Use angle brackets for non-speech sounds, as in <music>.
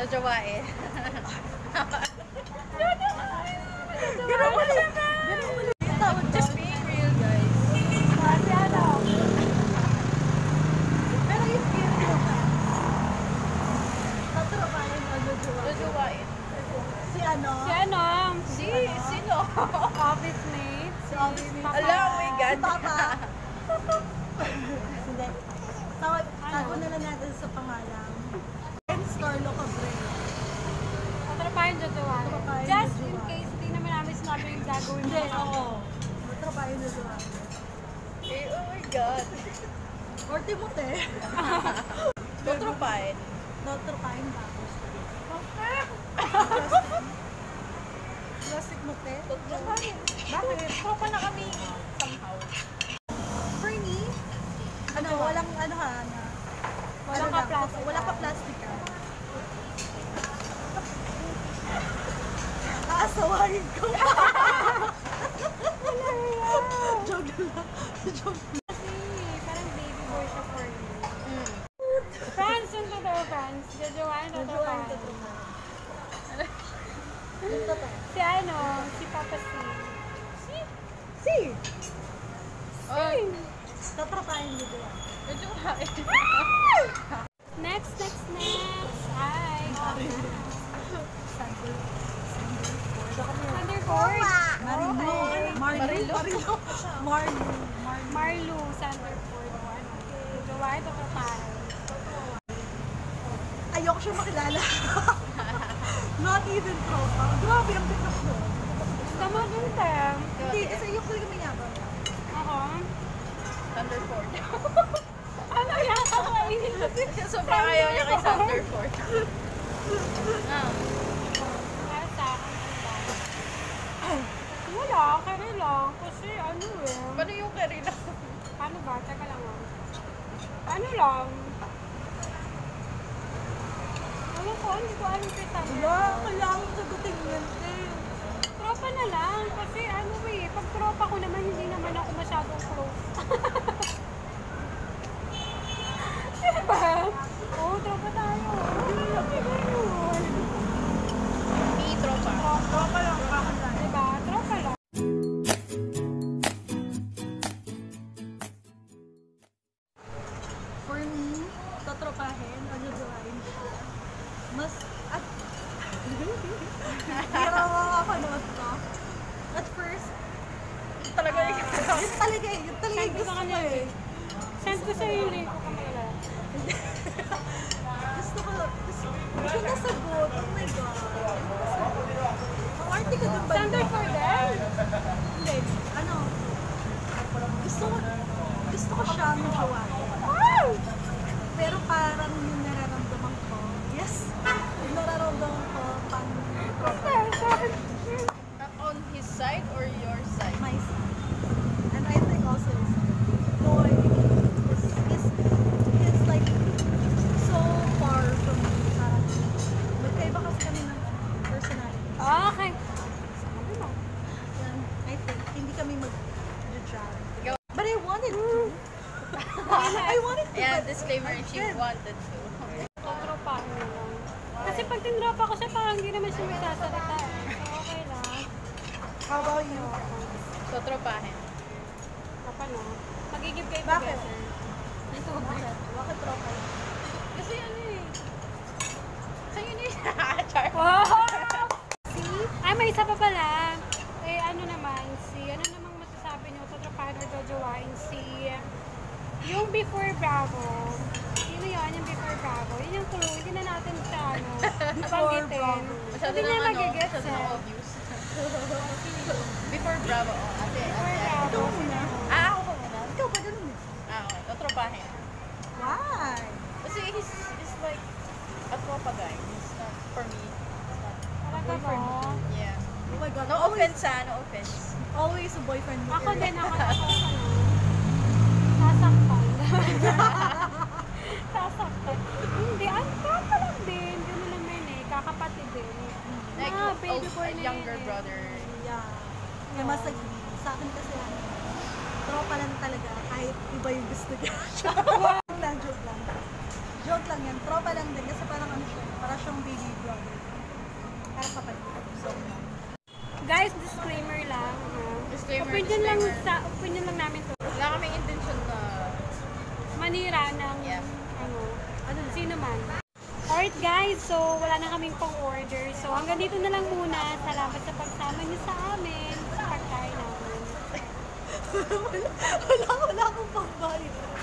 eh? Jajawain. Ganun mo siya ka! Just being real, guys. Kasi ano? Pero yung feel ko ka. Tatrabahin o jojowa. Jajawain. Si ano? Si ano? Si, sino? Office mate. Si office mate. Ala, oh my God. Si Papa. <laughs> Hindi. Tawag, tago na lang natin sa pangalan. Carlo Cabrera. Tatrapahin dyan to ah. Tatrapahin Just in Jowa. case, di naman namin sinabi yung gagawin mo. Hindi, oo. Tatrabahin na jowa. Eh, oh my God. Or Timote. <laughs> Tutropahin. Tatrabahin ba? Plastic mote. Tutropahin. Bakit? Tropa na kami. Somehow. For me, ano, walang ano ha, na, Walang ano lang, ka-plastic. Wala ka plastic ka. Aasawahin ko. <laughs> Joke lang. Joke lang. Kasi parang baby boy siya for you. Mm. Fans, yung totoo fans. Jajawain, totoo Jojowain ko fans. totoo. <laughs> Si ano, si Papa C. Si! Oh, Tatrapahin mo doon. jajawain. Next, next, next. Marilu. Marilu. Marilu. Marilu. Marlu, Thunderboard. Ano? Jajawain, totoo fans. Ayoko siya makilala. <laughs> Not even tropa. Grabe ang bitak mo. Tama Tem. Hindi, kasi ayoko talaga mayabang. Ako. Thunderford. <laughs> Ano si <laughs> Sobrang ayaw niya kay Thunderford. Ah. Para sa akin, ano ba? Wala, kaya lang. Kasi ano eh. Paano yung Karina? Paano ba? Teka lang ah. Ano lang? Alam ko, hindi ko alam kay Thunder. Wala, kailangan sagutin yan, te. Tropa na lang. Kasi ano eh, pag tropa ko naman, hindi naman ako masyadong close. diba? Oo, tropa tayo. Hindi lang ganun. Me, tropa. Tropa lang ako na. Diba? Tropa lang. For me, tatropahin o jojowain siya. Mas, at, Hira mo ako noon ko. At first, Talaga yung yun talaga eh, yun talaga yung Send ko gusto sa ko kanya eh. Send ko sa'yo yung link ko kamila. Gusto ko, gusto, gusto na sagot. Oh my God. Ang arte ko dun ba? Thunder for them? Hindi. Ano? Gusto ko, gusto ko siyang jowain. Wow! Pero parang yung nararamdaman ko, yes, yung nararamdaman ko, pang On his side or your side? my side. And I think also his boy is, is, is like so far from me. Parang magkaiba kasi kami ng personality. Okay. Sabi mo. Yan, I think, hindi kami mag-jam. Ikaw, But I wanted to. I but disclaimer if you wanted to. Tatropahan mo lang. Kasi pag tinropa ko siya, parang hindi naman siya magsasalita eh. So, okay lang. How about you? Tutropahin. Tropa no? Magigib kayo Bakit? together. Ito Bakit? Bakit tropa? Kasi ano eh. Na yun. <laughs> Char. Wow! See? Ay, may isa pa pala. Eh, ano naman, si, ano namang masasabi niyo, tatropahan or jojowain, si, yung before Bravo. Sino yun, yung before Bravo? Yun yung clue, hindi na natin siya, ano, <laughs> Before banggitin. Bravo. Masyado Hindi ng niya ano, magigets masyado eh. obvious. <laughs> Before Bravo. Oh, ate, Before ate. Bravo. Ikaw muna. Ah, ako pa muna. Ikaw ba ganun? Ah, okay. Tutropahin. Why? Kasi he's, he's like a tropa guy. He's not, for me, he's not. Talaga ba? Yeah. Oh my God. No always, offense ah, no offense. always a boyfriend Ako material. din, ako, <laughs> ako, ano, sasaktan. Hindi, ano, tropa lang din. Gano'n naman eh, kakapatid din. Like, ah, baby oh, boy a na younger yun eh. brother. Yeah. Kaya mas like, sa akin kasi ano, talaga kahit iba yung gusto niya. <laughs> joke lang, joke lang. Joke lang yan. Tropa lang din kasi parang ano siya, parang siyang baby brother. Parang kapatid. So, Guys, disclaimer lang. ha? Disclaimer, opinion lang disclaimer. sa opinion lang namin to. Wala kaming intention na Manira ng Yeah. ano, ano, sino man. Alright guys, so wala na kaming pang order. So hanggang dito na lang muna. Salamat sa pagsama niyo sa amin. <laughs> wala, wala akong pangbayad.